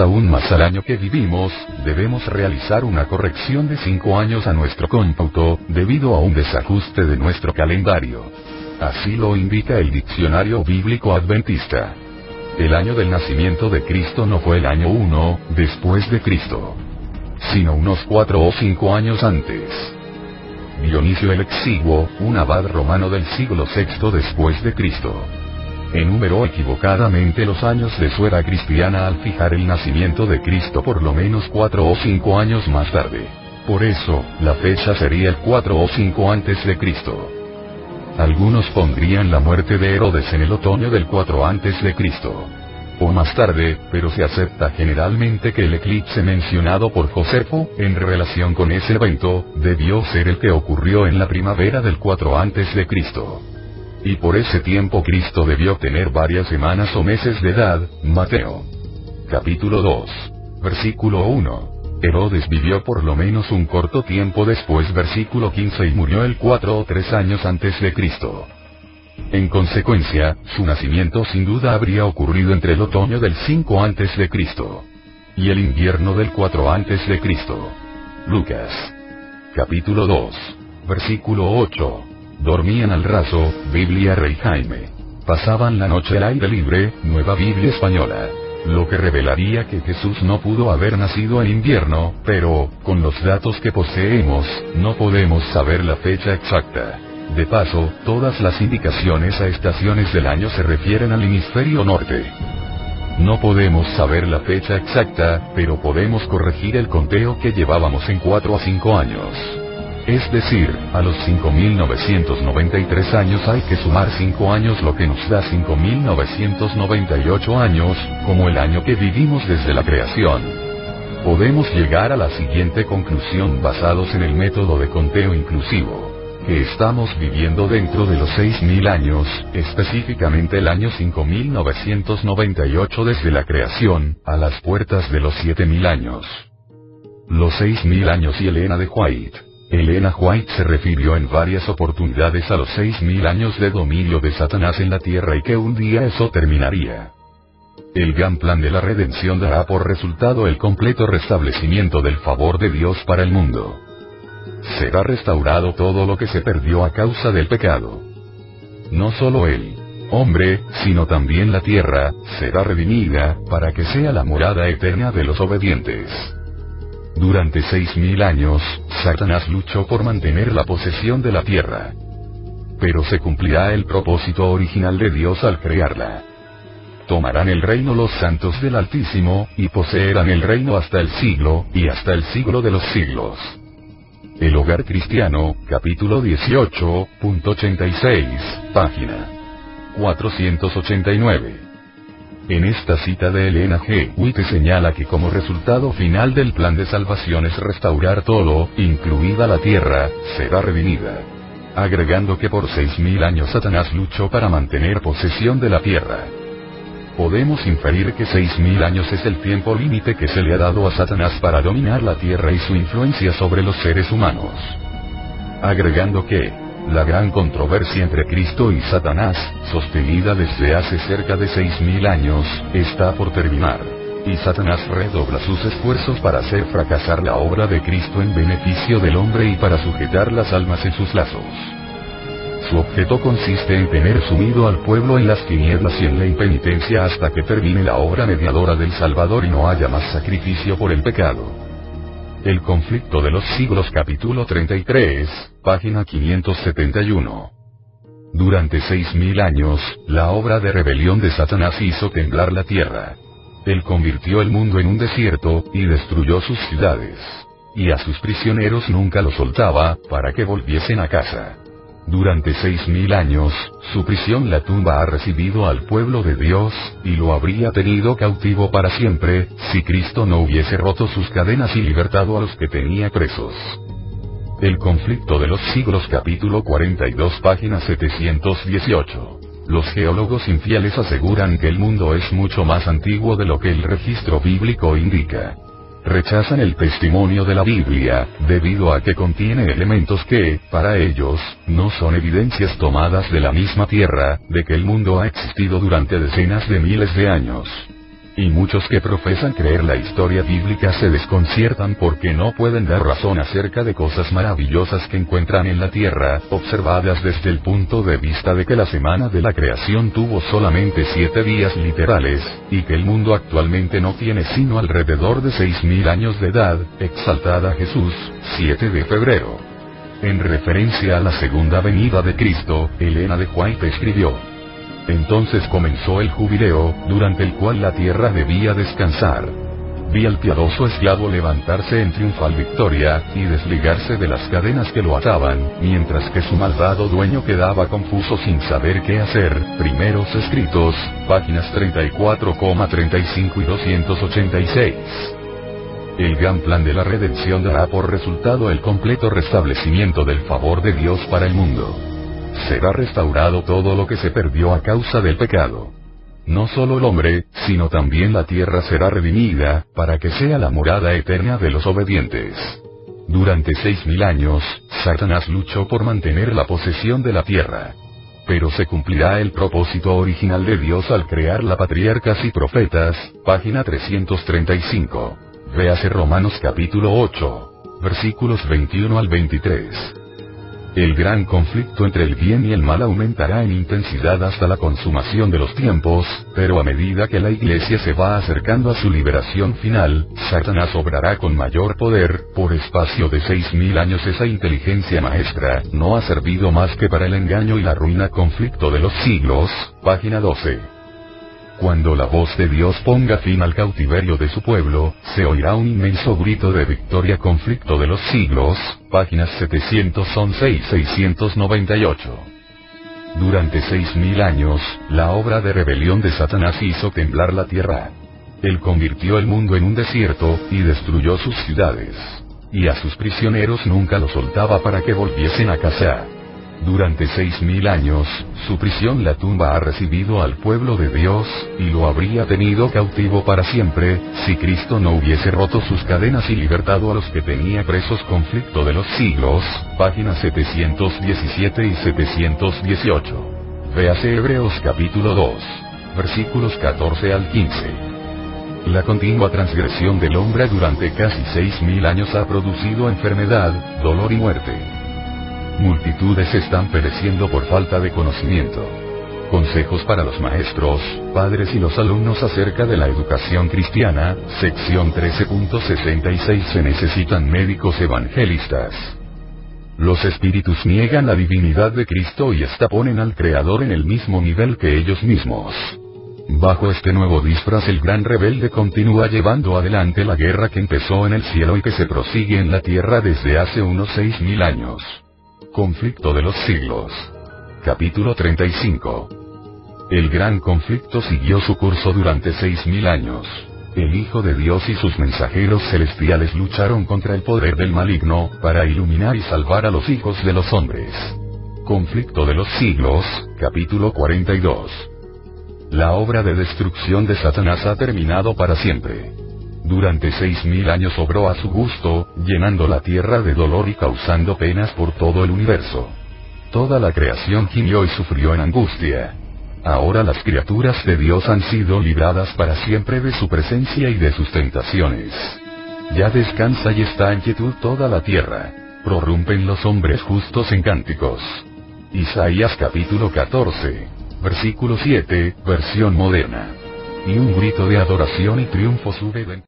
aún más al año que vivimos, debemos realizar una corrección de cinco años a nuestro cómputo, debido a un desajuste de nuestro calendario. Así lo indica el diccionario bíblico adventista. El año del nacimiento de Cristo no fue el año 1, después de Cristo, sino unos cuatro o cinco años antes. Dionisio el Exiguo, un abad romano del siglo VI después de Cristo, enumeró equivocadamente los años de su era cristiana al fijar el nacimiento de Cristo por lo menos cuatro o cinco años más tarde. Por eso, la fecha sería el 4 o 5 antes de Cristo. Algunos pondrían la muerte de Herodes en el otoño del 4 antes de Cristo. O más tarde, pero se acepta generalmente que el eclipse mencionado por Josefo, en relación con ese evento, debió ser el que ocurrió en la primavera del 4 antes de Cristo. Y por ese tiempo Cristo debió tener varias semanas o meses de edad, Mateo. Capítulo 2. Versículo 1. Herodes vivió por lo menos un corto tiempo después versículo 15 y murió el 4 o 3 años antes de Cristo. En consecuencia, su nacimiento sin duda habría ocurrido entre el otoño del 5 antes de Cristo y el invierno del 4 antes de Cristo. Lucas. Capítulo 2. Versículo 8. Dormían al raso, Biblia Rey Jaime. Pasaban la noche al aire libre, Nueva Biblia Española lo que revelaría que Jesús no pudo haber nacido en invierno, pero, con los datos que poseemos, no podemos saber la fecha exacta. De paso, todas las indicaciones a estaciones del año se refieren al hemisferio norte. No podemos saber la fecha exacta, pero podemos corregir el conteo que llevábamos en 4 a 5 años. Es decir, a los 5.993 años hay que sumar 5 años lo que nos da 5.998 años, como el año que vivimos desde la creación. Podemos llegar a la siguiente conclusión basados en el método de conteo inclusivo que estamos viviendo dentro de los 6.000 años, específicamente el año 5.998 desde la creación, a las puertas de los 7.000 años. Los 6.000 años y Elena de White. Elena White se refirió en varias oportunidades a los seis mil años de dominio de Satanás en la tierra y que un día eso terminaría. El gran plan de la redención dará por resultado el completo restablecimiento del favor de Dios para el mundo. Será restaurado todo lo que se perdió a causa del pecado. No solo él, hombre, sino también la tierra, será redimida, para que sea la morada eterna de los obedientes. Durante seis mil años, Satanás luchó por mantener la posesión de la tierra. Pero se cumplirá el propósito original de Dios al crearla. Tomarán el reino los santos del Altísimo, y poseerán el reino hasta el siglo, y hasta el siglo de los siglos. El Hogar Cristiano, capítulo 18.86, página 489. En esta cita de Elena G. Witte señala que como resultado final del plan de salvación es restaurar todo, incluida la tierra, será redimida. Agregando que por seis mil años Satanás luchó para mantener posesión de la tierra. Podemos inferir que seis mil años es el tiempo límite que se le ha dado a Satanás para dominar la tierra y su influencia sobre los seres humanos. Agregando que, la gran controversia entre Cristo y Satanás, sostenida desde hace cerca de seis mil años, está por terminar. Y Satanás redobla sus esfuerzos para hacer fracasar la obra de Cristo en beneficio del hombre y para sujetar las almas en sus lazos. Su objeto consiste en tener sumido al pueblo en las tinieblas y en la impenitencia hasta que termine la obra mediadora del Salvador y no haya más sacrificio por el pecado. El conflicto de los siglos capítulo 33, página 571. Durante seis mil años, la obra de rebelión de Satanás hizo temblar la tierra. Él convirtió el mundo en un desierto, y destruyó sus ciudades. Y a sus prisioneros nunca los soltaba, para que volviesen a casa. Durante seis mil años, su prisión la tumba ha recibido al pueblo de Dios, y lo habría tenido cautivo para siempre, si Cristo no hubiese roto sus cadenas y libertado a los que tenía presos. El conflicto de los siglos capítulo 42 página 718. Los geólogos infieles aseguran que el mundo es mucho más antiguo de lo que el registro bíblico indica rechazan el testimonio de la Biblia, debido a que contiene elementos que, para ellos, no son evidencias tomadas de la misma tierra, de que el mundo ha existido durante decenas de miles de años. Y muchos que profesan creer la historia bíblica se desconciertan porque no pueden dar razón acerca de cosas maravillosas que encuentran en la tierra, observadas desde el punto de vista de que la semana de la creación tuvo solamente siete días literales, y que el mundo actualmente no tiene sino alrededor de seis mil años de edad, exaltada Jesús, 7 de febrero. En referencia a la segunda venida de Cristo, Elena de White escribió, entonces comenzó el jubileo, durante el cual la tierra debía descansar. Vi al piadoso esclavo levantarse en triunfal victoria, y desligarse de las cadenas que lo ataban, mientras que su malvado dueño quedaba confuso sin saber qué hacer. Primeros escritos, páginas 34,35 y 286. El gran plan de la redención dará por resultado el completo restablecimiento del favor de Dios para el mundo será restaurado todo lo que se perdió a causa del pecado. No solo el hombre, sino también la tierra será redimida, para que sea la morada eterna de los obedientes. Durante seis mil años, Satanás luchó por mantener la posesión de la tierra. Pero se cumplirá el propósito original de Dios al crear la patriarcas y profetas, página 335. Véase Romanos capítulo 8, versículos 21 al 23. El gran conflicto entre el bien y el mal aumentará en intensidad hasta la consumación de los tiempos, pero a medida que la iglesia se va acercando a su liberación final, Satanás obrará con mayor poder, por espacio de seis mil años esa inteligencia maestra, no ha servido más que para el engaño y la ruina conflicto de los siglos, página 12. Cuando la voz de Dios ponga fin al cautiverio de su pueblo, se oirá un inmenso grito de victoria conflicto de los siglos, páginas 711 y 698. Durante seis mil años, la obra de rebelión de Satanás hizo temblar la tierra. Él convirtió el mundo en un desierto, y destruyó sus ciudades. Y a sus prisioneros nunca los soltaba para que volviesen a casa. Durante seis mil años, su prisión la tumba ha recibido al pueblo de Dios, y lo habría tenido cautivo para siempre, si Cristo no hubiese roto sus cadenas y libertado a los que tenía presos conflicto de los siglos, páginas 717 y 718. Véase Hebreos capítulo 2, versículos 14 al 15. La continua transgresión del hombre durante casi seis mil años ha producido enfermedad, dolor y muerte. Multitudes están pereciendo por falta de conocimiento. Consejos para los maestros, padres y los alumnos acerca de la educación cristiana, sección 13.66 Se necesitan médicos evangelistas. Los espíritus niegan la divinidad de Cristo y ponen al Creador en el mismo nivel que ellos mismos. Bajo este nuevo disfraz el gran rebelde continúa llevando adelante la guerra que empezó en el cielo y que se prosigue en la tierra desde hace unos seis mil años. Conflicto de los siglos. Capítulo 35. El gran conflicto siguió su curso durante seis mil años. El Hijo de Dios y sus mensajeros celestiales lucharon contra el poder del maligno, para iluminar y salvar a los hijos de los hombres. Conflicto de los siglos, capítulo 42. La obra de destrucción de Satanás ha terminado para siempre. Durante seis mil años obró a su gusto, llenando la tierra de dolor y causando penas por todo el universo. Toda la creación gimió y sufrió en angustia. Ahora las criaturas de Dios han sido libradas para siempre de su presencia y de sus tentaciones. Ya descansa y está en quietud toda la tierra. Prorrumpen los hombres justos en cánticos. Isaías capítulo 14. Versículo 7, versión moderna. Y un grito de adoración y triunfo sube